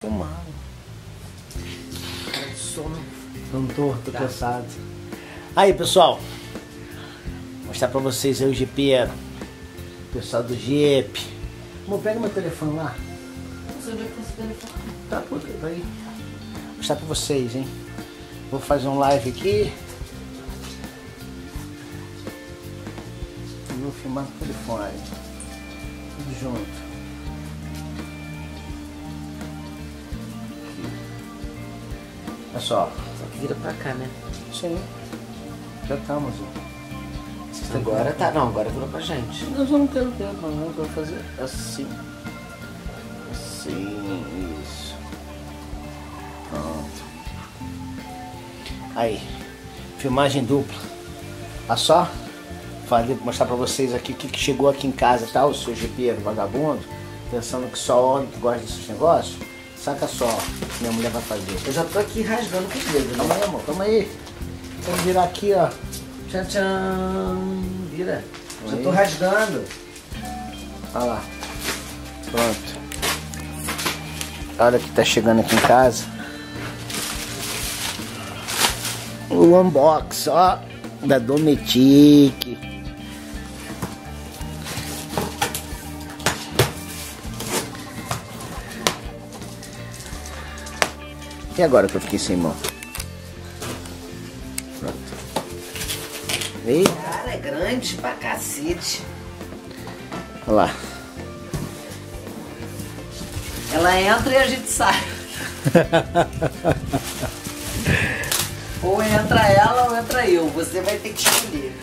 Fumado. Sono. Tô tá. cansado. Aí, pessoal. Vou mostrar pra vocês aí o jipeiro. Pessoal do Jeep. Amor, pega meu telefone lá. Tá puta, tá aí. Vou mostrar pra vocês, hein. Vou fazer um live aqui. E vou filmar o telefone. Tudo junto. Olha só. Só que vira pra cá, né? Sim. Já estamos. Agora tá, não, agora virou pra gente. Nós vamos ter o tempo, não. Eu vou fazer assim. Assim, isso. Pronto. Aí, filmagem dupla. Olha só. Falei, vou mostrar pra vocês aqui o que, que chegou aqui em casa, tá? O seu GP vagabundo, pensando que só homem que gosta desses negócios. Saca só, minha mulher vai fazer. Eu já tô aqui rasgando com os dedos, Calma né? aí, amor, calma aí. Vamos virar aqui, ó. Tchan, tchan. Vira. Já Aí. tô rasgando. Olha lá. Pronto. Olha que tá chegando aqui em casa. O unbox, ó. Da Dometic. E agora que eu fiquei sem mão? Pronto. E Cara, é grande pra cacete. olha lá. Ela entra e a gente sai. ou entra ela ou entra eu. Você vai ter que escolher.